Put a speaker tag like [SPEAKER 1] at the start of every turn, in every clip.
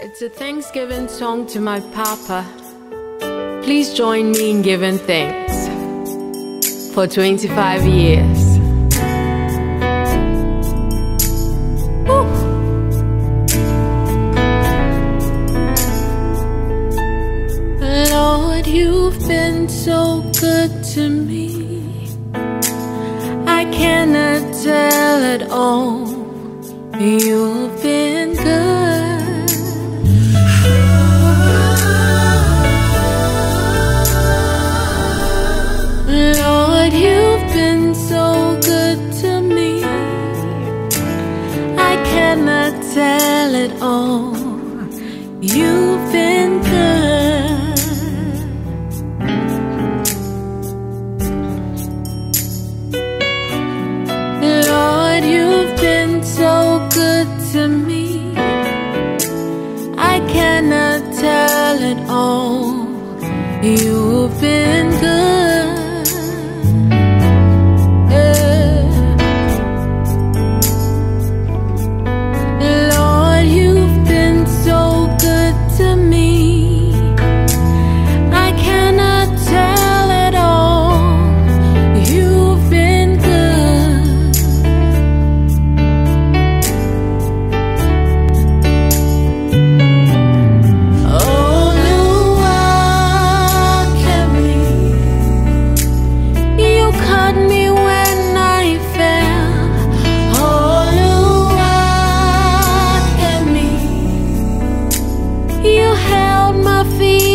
[SPEAKER 1] It's a Thanksgiving song to my papa. Please join me in giving thanks for 25 years. Woo. Lord, you've been so good to me. I cannot tell it all. You've been all. You've been good. Lord, you've been so good to me. I cannot tell it all. You've been held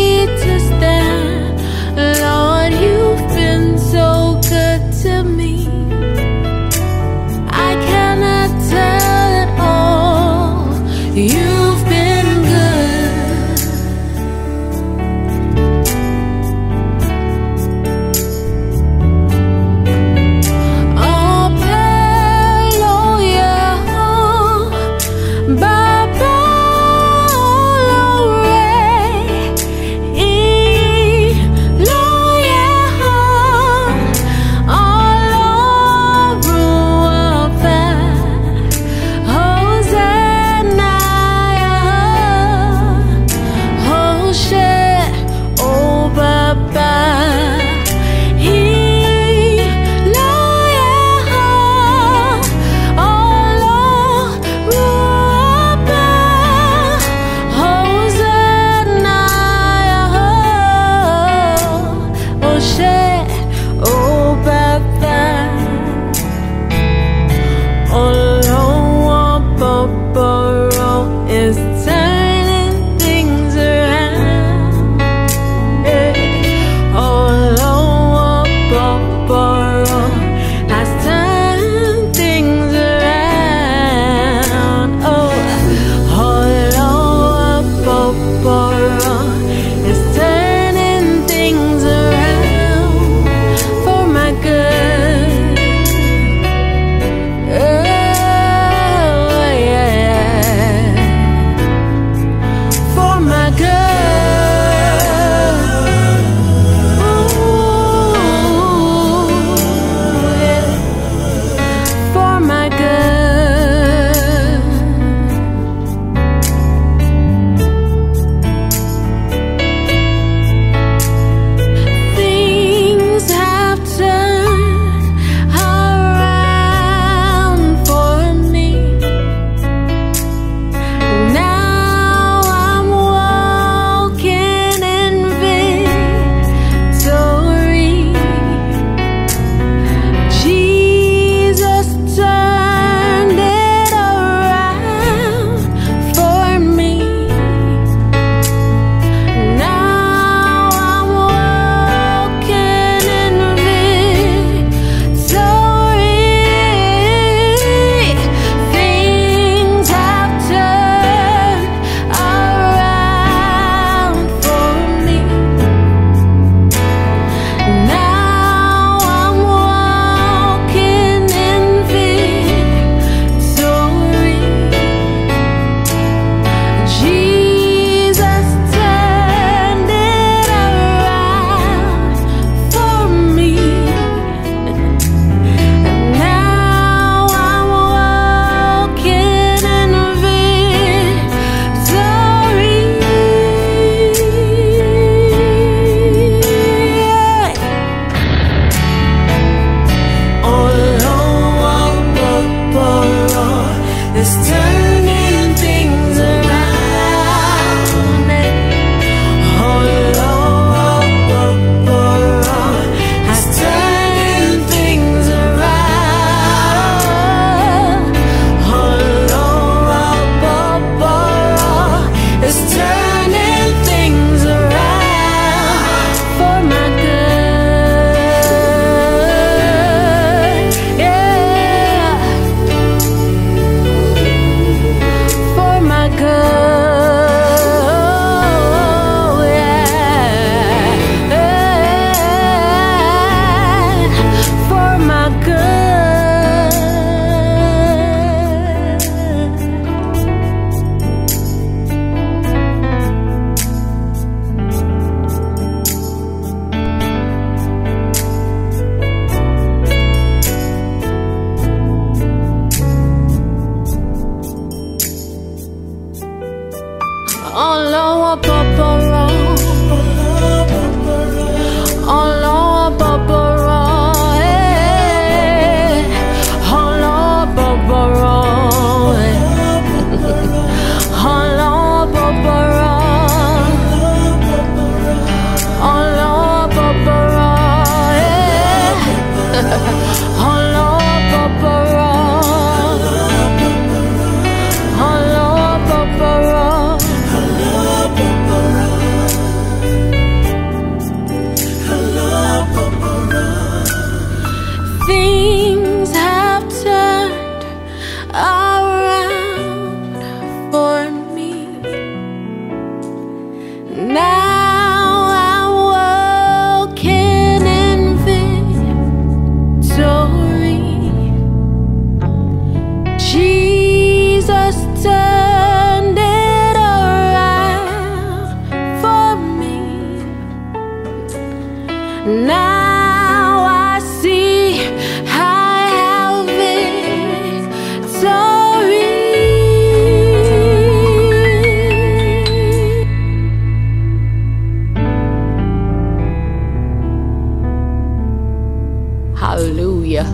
[SPEAKER 2] Hallelujah.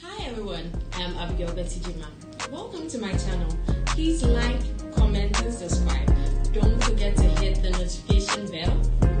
[SPEAKER 1] Hi everyone, I'm Abigail Gyimah. Welcome to my channel. Please like, comment and subscribe. Don't forget to hit the notification bell